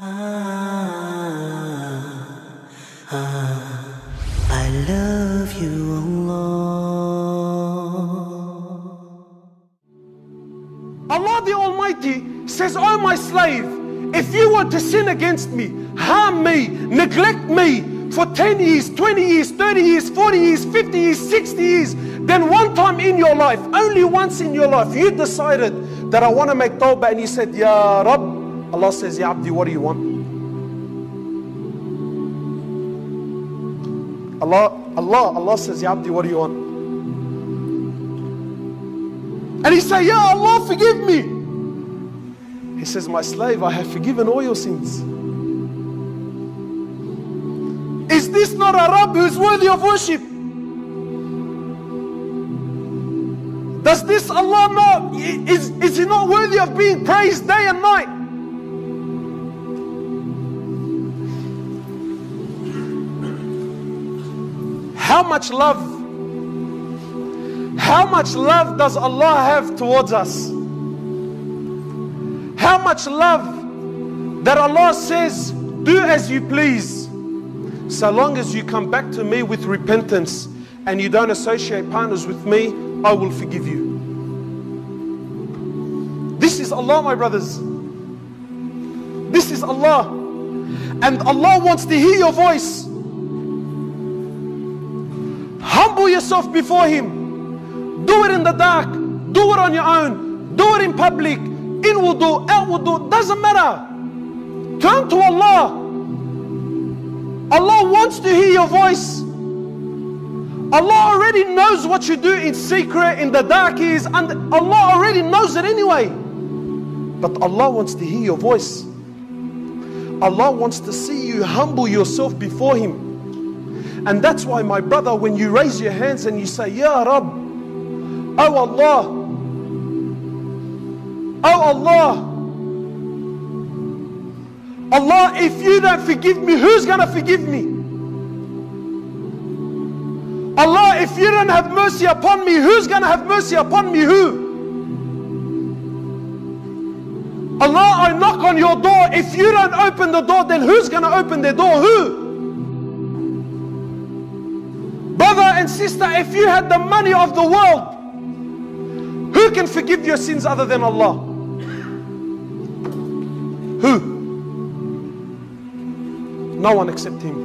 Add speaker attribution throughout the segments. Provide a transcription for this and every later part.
Speaker 1: Ah, ah, I love you, Allah.
Speaker 2: The Almighty says, Oh my slave, if you were to sin against me, harm me, neglect me for 10 years, 20 years, 30 years, 40 years, 50 years, 60 years, then one time in your life, only once in your life, you decided that I want to make tawbah and you said, Ya Rab, Allah says, Ya Abdi, what do you want? Allah, Allah, Allah says, Ya Abdi, what do you want? And he say, Ya Allah, forgive me. He says, My slave, I have forgiven all your sins. Is this not a Rabb who's worthy of worship? Does this Allah not, is, is he not worthy of being praised day and night? How much love, how much love does Allah have towards us? How much love that Allah says, do as you please, so long as you come back to me with repentance and you don't associate partners with me, I will forgive you. This is Allah, my brothers. This is Allah. And Allah wants to hear your voice. Humble yourself before Him. Do it in the dark. Do it on your own. Do it in public. In wudu, out wudu. Doesn't matter. Turn to Allah. Allah wants to hear your voice. Allah already knows what you do in secret, in the dark is, and Allah already knows it anyway. But Allah wants to hear your voice. Allah wants to see you humble yourself before Him. And that's why, my brother, when you raise your hands and you say, Ya Rab, Oh Allah, Oh Allah, Allah, if you don't forgive me, who's going to forgive me? Allah, if you don't have mercy upon me, who's going to have mercy upon me? Who? Allah, I knock on your door. If you don't open the door, then who's going to open the door? Who? and sister, if you had the money of the world, who can forgive your sins other than Allah? Who? No one except Him.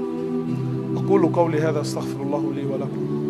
Speaker 2: أقول قولي هذا استغفر الله لي ولكم